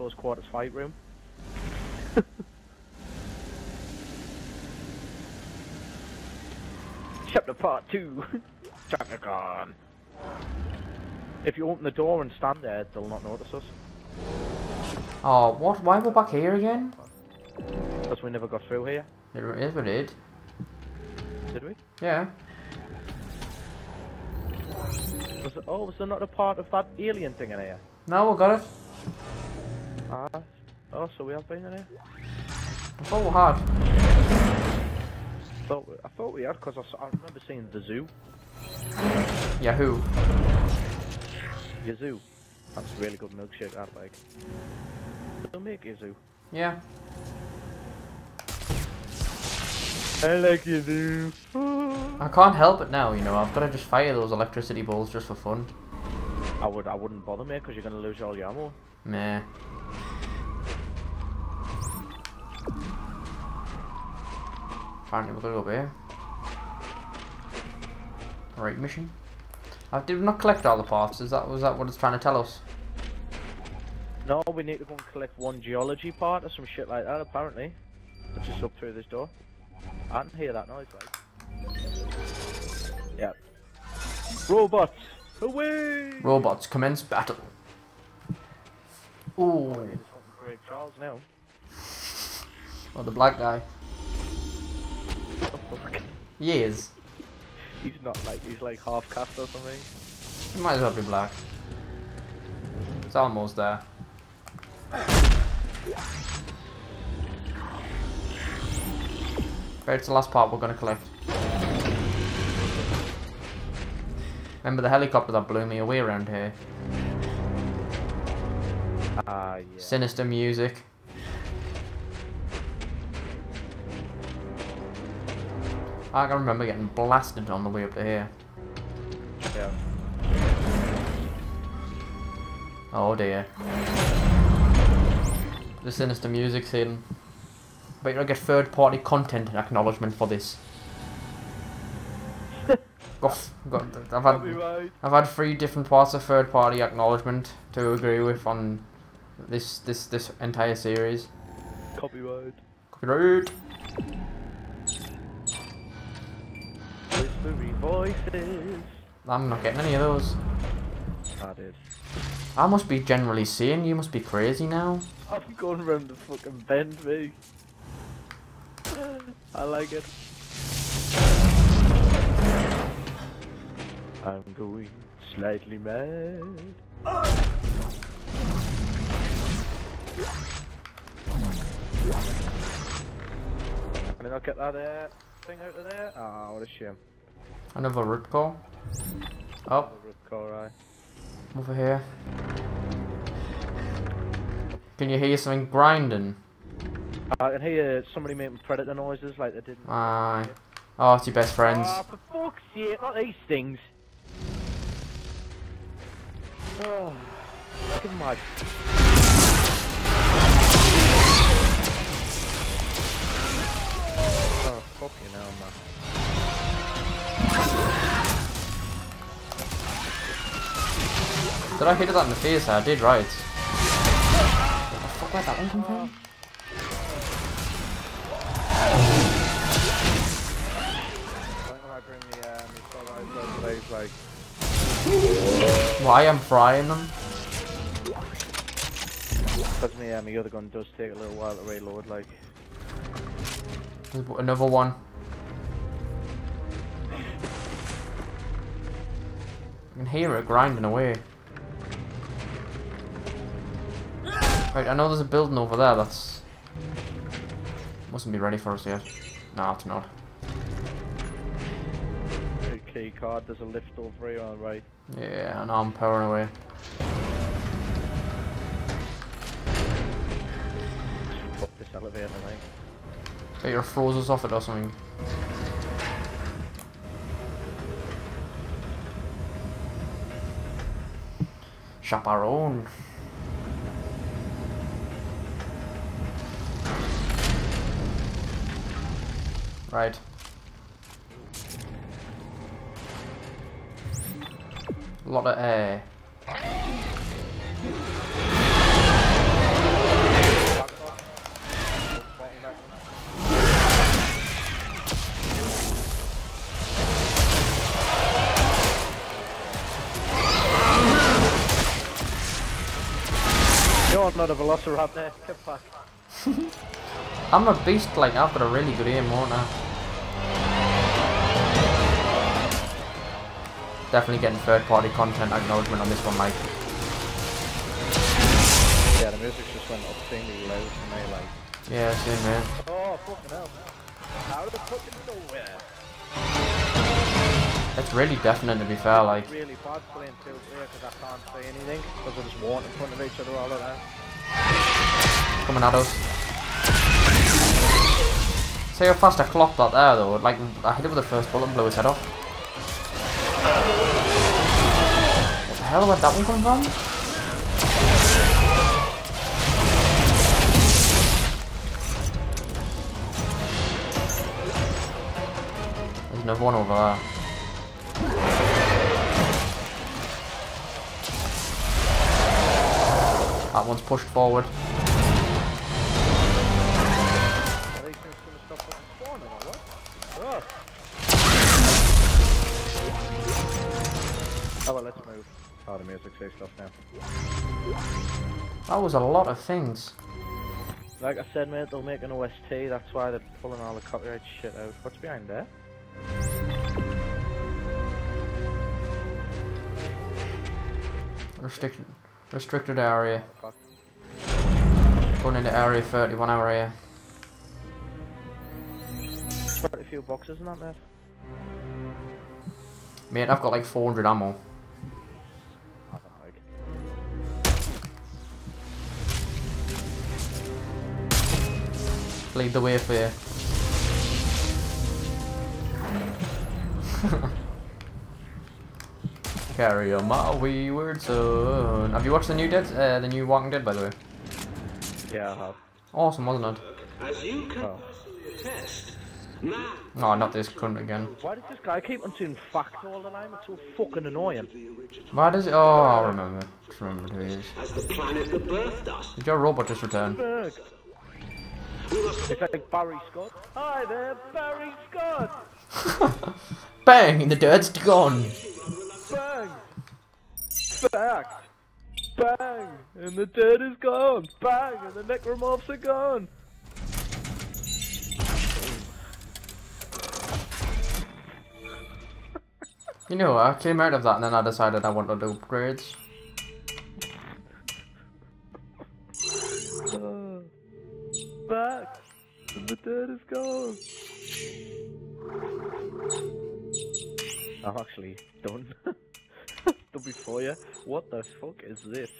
close quarters fight room. Chapter part two. Khan. If you open the door and stand there, they'll not notice us. Oh, what? Why we're back here again? Because we never got through here, It is what it. did we? Yeah. Was it, oh, was there not a part of that alien thing in here? No, we got it. Ah. Oh, so we have been in here? I thought we had. Thought we, I thought we had because I remember seeing the zoo. Yahoo. Yazoo. That's a really good milkshake, that like. They'll make Yazoo. Yeah. I like Yazoo. I can't help it now, you know. I've got to just fire those electricity balls just for fun. I would, I wouldn't bother me because you're gonna lose all your ammo. Meh. Apparently we're gonna go here. Right, mission. I did not collect all the parts. Is that was that what it's trying to tell us? No, we need to go and collect one geology part or some shit like that. Apparently, it's just up through this door. I didn't hear that noise, like. Yeah. Robots, away! Robots commence battle. Ooh. Charles now. Oh, the black guy. Oh. He is. He's not like he's like half cast or something. He might as well be black. It's almost there. Right, it's the last part we're gonna collect. Remember the helicopter that blew me away around here? Ah, yeah. Sinister music. I can remember getting blasted on the way up to here. yeah. Oh dear. The sinister music scene. But you'll get third party content acknowledgement for this. got, got, I've had. I've had three different parts of third party acknowledgement to agree with on this this this entire series. Copyright. Copyright. Whispery voices. I'm not getting any of those. I did. I must be generally sane. You must be crazy now. I'm going round the fucking bend, me. I like it. I'm going slightly mad. Can I not get that uh, thing out of there? Ah, what a shame. Another root call. Oh, Alright. over here. Can you hear something grinding? I can hear somebody making predator noises like they did. Aye. Oh, it's your best friends. Ah, for fuck's sake, not these things. Oh, give 'em my. Fuck you now, man. Did I hit it that in the face? I did, right. What the fuck, where'd that one come from? Why don't I bring the, the sunrise over these, like, Why I'm frying them? because me, um, the other gun does take a little while to reload, like. Another one. I can hear it grinding away. Right, I know there's a building over there that's... Mustn't be ready for us yet. No, it's not. Key card, there's a lift over here on the right. Yeah, and I'm powering away. Fuck this elevator, mate. Bet you're froze us off it or something. Chaperone. Right. A lot of air. You're not a velociraptor. Get back. I'm a beast, like, I've got a really good aim, won't I? Definitely getting third party content acknowledgement on this one, Mike. Yeah, the music just went obscenely loud for me, like. Yeah, same man. Oh, fucking hell. Out of the fucking nowhere. It's really deafening to be fair, like. Really bad playing two player because I can't say anything because I just walk in front of each other all the time. coming at us. See how fast I clocked that there though, like I hit it with the first bullet and blew his head off. What the hell, where'd that one come from? There's another one over there. That one's pushed forward. Are these things gonna stop fucking spawning or what? Oh. Well, let's move. The music says stuff now. That was a lot of things. Like I said, mate, they'll make an OST. That's why they're pulling all the copyright shit out. What's behind there? Restricted, restricted area. Going into area 31 area. Quite a few boxes in that, mate. Mate, I've got like 400 ammo. Lead the way for you. Carry on my wayward son. Have you watched the new Dead, uh, the new Walking Dead, by the way? Yeah, I have. Awesome, wasn't it? As you can Oh. attest, man Oh, not this cunt again. Why does this guy keep on saying fact all the time? It's so fucking annoying. Why does it? Oh, I remember. Just remember who he is. as the planet that birthed us. Did your robot just return? Berg. We must It's like Barry Scott. Hi there, Barry Scott. Bang! The dirt's gone. Bang. Fact. Bang. And the dead is gone. Bang. And the necromorphs are gone. You know, I came out of that and then I decided I wanted to do upgrades. Uh, back. And the dead is gone. I'm actually done. before you. What the fuck is this?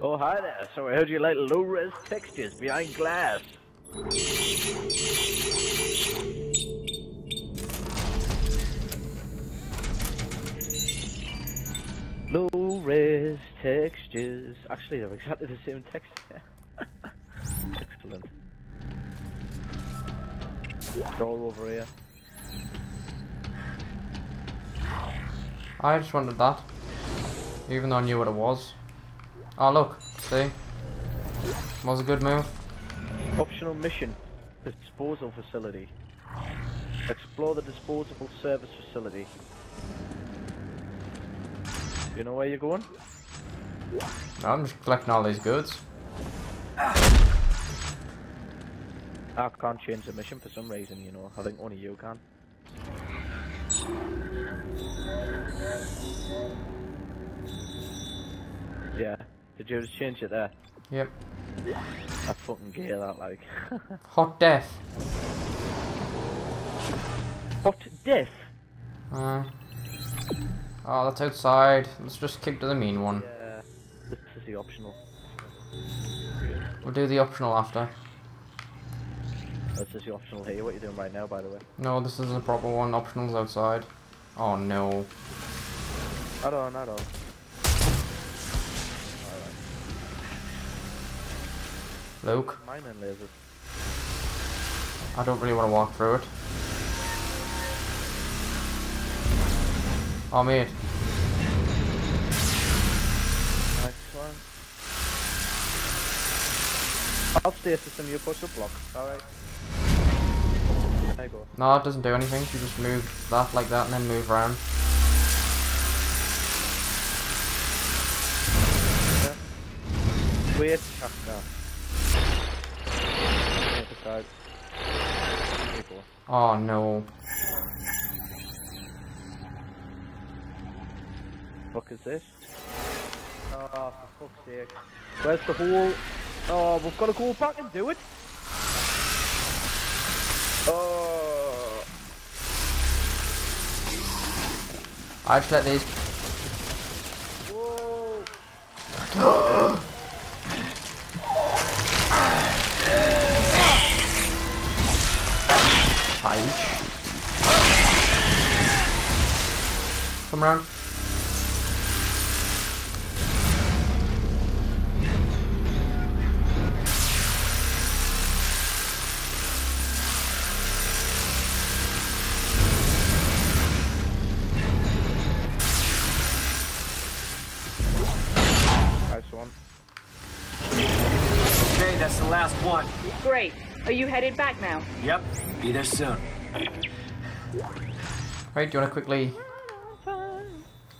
Oh, hi there. So I heard you like low-res textures behind glass. Low-res textures. Actually, they're exactly the same texture. Excellent. Door over here. I just wanted that. Even though I knew what it was. Oh look, see? Was a good move. Optional mission. Disposal facility. Explore the disposable service facility. You know where you're going? I'm just collecting all these goods. I can't change the mission for some reason, you know. I think only you can. Yeah. Did you just change it there? Yep. I fucking get that, like. Hot death. Hot death! Uh, oh, that's outside. Let's just keep to the mean one. Yeah. This is the optional. We'll do the optional after. This is the optional here. What are you doing right now, by the way? No, this isn't the proper one. Optional's outside. Oh no. Not on, not on. Luke, Mine and lasers. I don't really want to walk through it. Oh mate, Next one. I'll stay system, you push the block. Alright. There you go. no, it doesn't do anything. You just move that like that and then move around. Wait, shaft now. Oh no. fuck is this? Oh, for fuck's sake. Where's the hole? Oh, we've got to go back and do it. Oh, I just let these. whoa. Page. Come around. Nice one. Okay, that's the last one. Great. Are you headed back now? Yep, be there soon. Right, do you want to quickly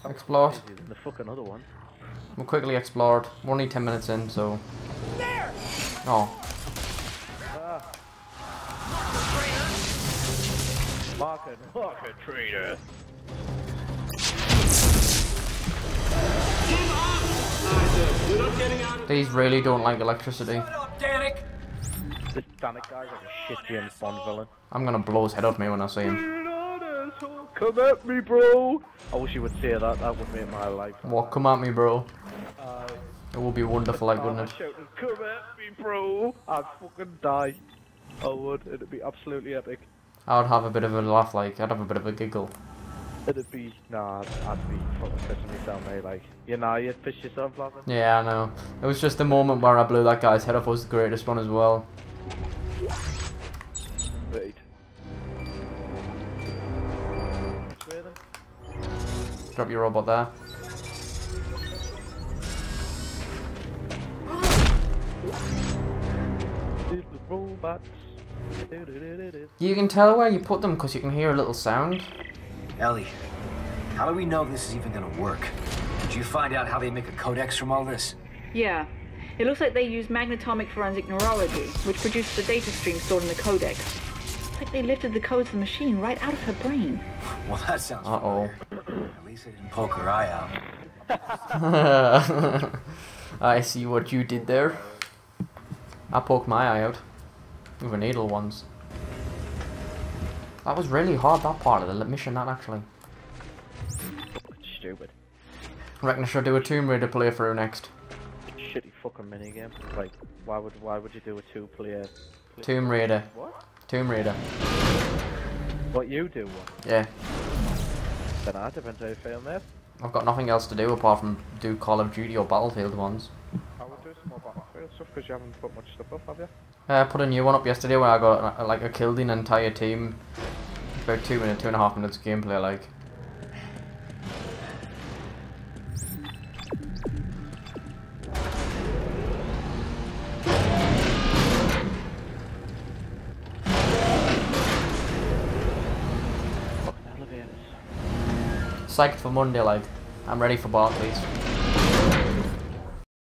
explore? it? The fucking other one. We'll quickly explore. We're only 10 minutes in, so. There! Oh, ah. Market, market trader. We're not getting out of these really don't like electricity. Shut up, Danik! This Danik guy's like a shit James Bond villain. I'm gonna blow his head off me when I see him. Come at me, bro. I wish you would say that. That would make my life. What? Come at me, bro. Uh, It would be wonderful, like, I wouldn't was it? shouting, come at me, bro. I'd fucking die. I would. It'd be absolutely epic. I would have a bit of a laugh, like, I'd have a bit of a giggle. It'd be nah. I'd, I'd be fucking pissing myself, mate. Like, you know, you'd piss yourself laughing. Yeah, I know. It was just the moment where I blew that guy's head off was the greatest one as well. Drop your robot there. You can tell where you put them because you can hear a little sound. Ellie, how do we know this is even gonna work? Did you find out how they make a codex from all this? Yeah. It looks like they use magnetomic forensic neurology, which produces the data stream stored in the codex. It's like they lifted the codes of the machine right out of her brain. Well, that sounds Uh-oh. Familiar. At least they didn't poke her eye out. I see what you did there. I poked my eye out. With a needle once. That was really hard, that part of the mission, that actually. Stupid. I reckon I should do a Tomb Raider playthrough next. Shitty fucking minigame. Like, why would why would you do a two player? Tomb Raider. What? Tomb Raider. What you do? One. Yeah. Then I depends how you feel, mate. I've got nothing else to do apart from do Call of Duty or Battlefield ones. I would do some more Battlefield stuff because you haven't put much stuff up, have you? Uh, I put a new one up yesterday where I got uh, like I killed an entire team. About two minutes, two and a half minutes gameplay like. Psyched for Monday like. I'm ready for Barclays.